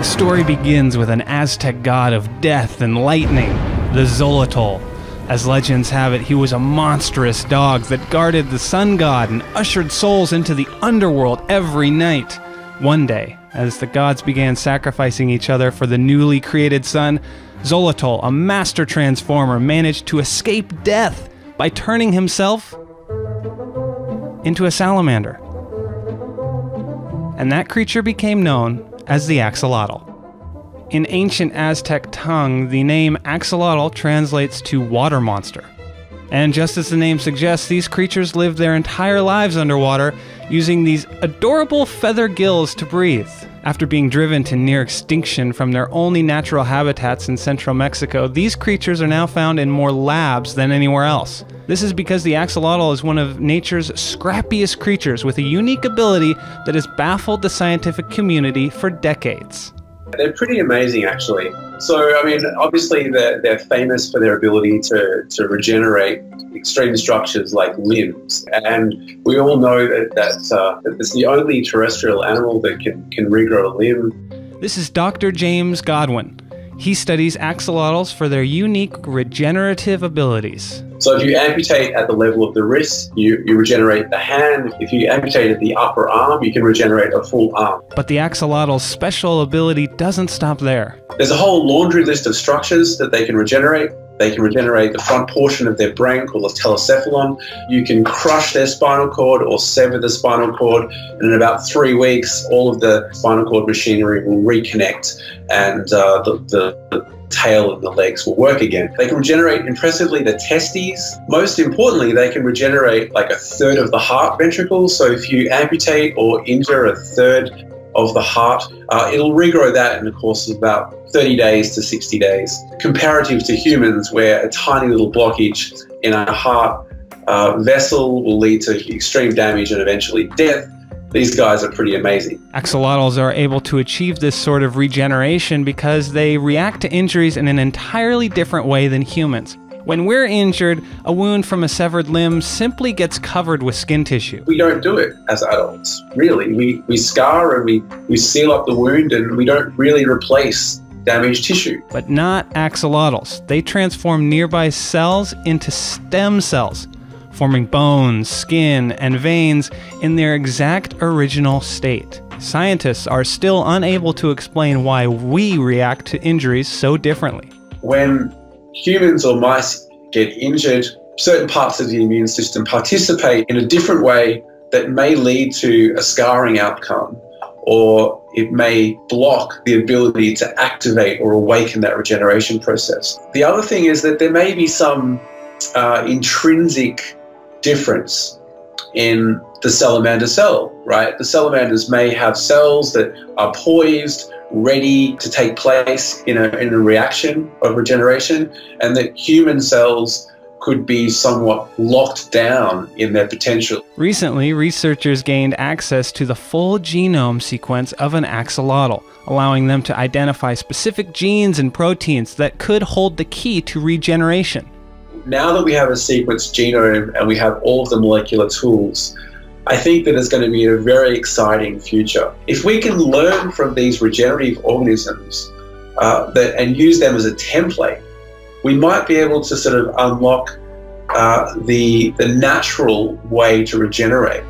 The story begins with an Aztec god of death and lightning, the Xolotl. As legends have it, he was a monstrous dog that guarded the sun god and ushered souls into the underworld every night. One day, as the gods began sacrificing each other for the newly created sun, Xolotl, a master transformer, managed to escape death by turning himself into a salamander. And that creature became known as the axolotl. In ancient Aztec tongue, the name axolotl translates to water monster. And just as the name suggests, these creatures live their entire lives underwater using these adorable feather gills to breathe. After being driven to near extinction from their only natural habitats in central Mexico, these creatures are now found in more labs than anywhere else. This is because the axolotl is one of nature's scrappiest creatures with a unique ability that has baffled the scientific community for decades. They're pretty amazing, actually. So, I mean, obviously, they're, they're famous for their ability to, to regenerate extreme structures like limbs. And we all know that, that, uh, that it's the only terrestrial animal that can, can regrow a limb. This is Dr. James Godwin. He studies axolotls for their unique regenerative abilities. So if you amputate at the level of the wrist, you, you regenerate the hand. If you amputate at the upper arm, you can regenerate a full arm. But the axolotl's special ability doesn't stop there. There's a whole laundry list of structures that they can regenerate. They can regenerate the front portion of their brain called the telencephalon. You can crush their spinal cord or sever the spinal cord, and in about three weeks, all of the spinal cord machinery will reconnect, and uh, the, the, the tail and the legs will work again. They can regenerate impressively the testes. Most importantly, they can regenerate like a third of the heart ventricles. So if you amputate or injure a third of the heart, uh, it'll regrow that in the course of about 30 days to 60 days. Comparative to humans, where a tiny little blockage in a heart uh, vessel will lead to extreme damage and eventually death. These guys are pretty amazing. Axolotls are able to achieve this sort of regeneration because they react to injuries in an entirely different way than humans. When we're injured, a wound from a severed limb simply gets covered with skin tissue. We don't do it as adults, really. We, we scar and we, we seal up the wound and we don't really replace damaged tissue. But not axolotls. They transform nearby cells into stem cells, forming bones, skin, and veins in their exact original state. Scientists are still unable to explain why we react to injuries so differently. When humans or mice get injured, certain parts of the immune system participate in a different way that may lead to a scarring outcome or it may block the ability to activate or awaken that regeneration process. The other thing is that there may be some uh, intrinsic difference in the salamander cell, right? The salamanders may have cells that are poised, ready to take place in a, in a reaction of regeneration, and that human cells could be somewhat locked down in their potential. Recently, researchers gained access to the full genome sequence of an axolotl, allowing them to identify specific genes and proteins that could hold the key to regeneration. Now that we have a sequenced genome and we have all of the molecular tools, I think that it's going to be a very exciting future. If we can learn from these regenerative organisms uh, that, and use them as a template we might be able to sort of unlock uh, the, the natural way to regenerate.